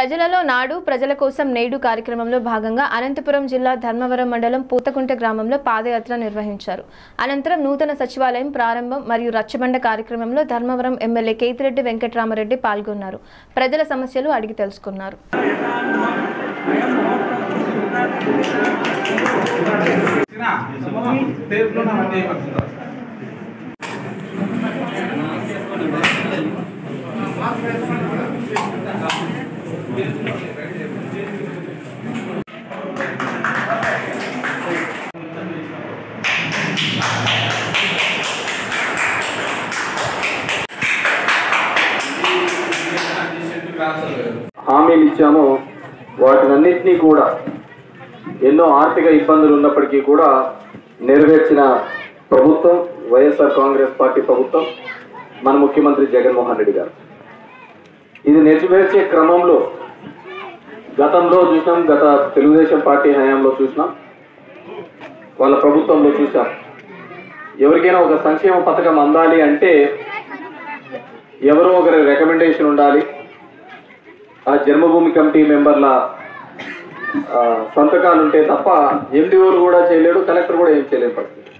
ప్రజలలో నాడు ప్రజల కోసం నేడు కార్యక్రమంలో భాగంగా అనంతపురం జిల్లా ధర్మవరం మండలం పూతకుంట గ్రామంలో పాదయాత్ర నిర్వహించారు. అనంతరం నూతన సచివాలయం ప్రారంభం మరియు రచ్చబండ కార్యక్రమంలో ధర్మవరం ఎమ్మెల్యే కేతిరెడ్డి వెంకట్రామరెడ్డి పాల్గొన్నారు. ప్రజల సమస్యలు అడిగి తెలుసుకున్నారు. హామీలు ఇచ్చామో. వాటినన్నింటినీ కూడా ఎన్నో ఆర్థిక ఇబ్బందులు ఉన్నప్పటికీ కూడా నెరవేర్చిన ప్రభుత్వం వైఎస్ఆర్ కాంగ్రెస్ పార్టీ ప్రభుత్వం మన ముఖ్యమంత్రి జగన్మోహన్ రెడ్డి గారు. ఇది నెరవేర్చే క్రమంలో గతంలో చూసినాం గత తెలుగుదేశం పార్టీ హయాంలో చూసినాం వాళ్ళ ప్రభుత్వంలో చూసాం. ఎవరికైనా ఒక సంక్షేమ పథకం అందాలి అంటే ఎవరో ఒకరి రికమెండేషన్ ఉండాలి. ఆ జన్మభూమి కమిటీ మెంబర్ల సంతకాలు ఉంటే తప్ప ఎండిఓలు కూడా చేయలేడు కలెక్టర్ కూడా ఏం చేయలేని పరిస్థితి.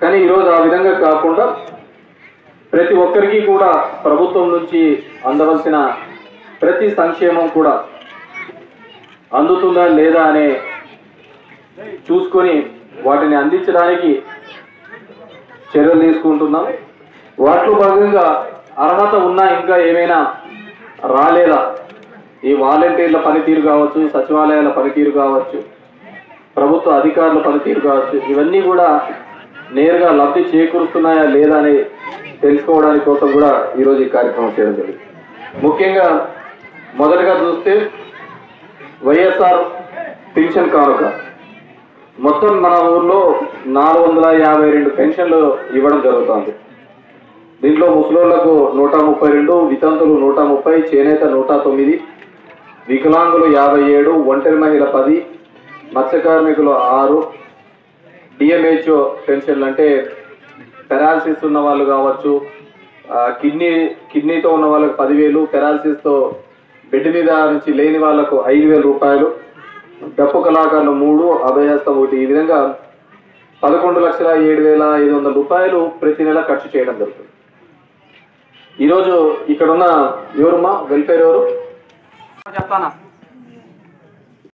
కానీ ఈరోజు ఆ విధంగా కాకుండా ప్రతి ఒక్కరికి కూడా ప్రభుత్వం నుంచి అందవలసిన ప్రతి సంక్షేమం కూడా అందుతుందా లేదా అనే చూసుకొని వాటిని అందించడానికి చర్యలు తీసుకుంటున్నాం. వాటిలో భాగంగా అర్హత ఉన్నా ఇంకా ఏమైనా రాలేదా? ఈ వాలంటీర్ల పనితీరు కావచ్చు సచివాలయాల పనితీరు కావచ్చు ప్రభుత్వ అధికారుల పనితీరు కావచ్చు ఇవన్నీ కూడా నేరుగా లబ్ధి చేకూరుస్తున్నాయా లేదా అని తెలుసుకోవడానికి కోసం కూడా ఈరోజు ఈ కార్యక్రమం చేయడం జరిగింది. ముఖ్యంగా మొదటగా చూస్తే వైఎస్ఆర్ పెన్షన్ కానుక. మొత్తం మన ఊర్లో నాలుగు వందల యాభై రెండు పెన్షన్లు ఇవ్వడం జరుగుతుంది. దీంట్లో ముసలోళ్ళకు నూట ముప్పై రెండు వితంతులు నూట ముప్పై చేనేత నూట తొమ్మిది వికలాంగులు యాభై ఏడు ఒంటరి మహిళ పది మత్స్యకార్మికులు ఆరు డిఎంహెచ్ఓ పెన్షన్లు అంటే పెరాలసిస్ ఉన్న వాళ్ళు కావచ్చు కిడ్నీ కిడ్నీతో ఉన్న వాళ్ళకి పదివేలు పెరాలసిస్తో బెడ్ మీద నుంచి లేని వాళ్ళకు ఐదు వేల రూపాయలు డప్పు కళాకారులు మూడు అభయహస్తం ఒకటి. ఈ విధంగా పదకొండు లక్షల ఏడు వేల ఐదు వందల రూపాయలు ప్రతి నెల ఖర్చు చేయడం జరుగుతుంది. ఈరోజు ఇక్కడ ఉన్న వెల్ఫేర్ ఎవరు? చెప్తానా?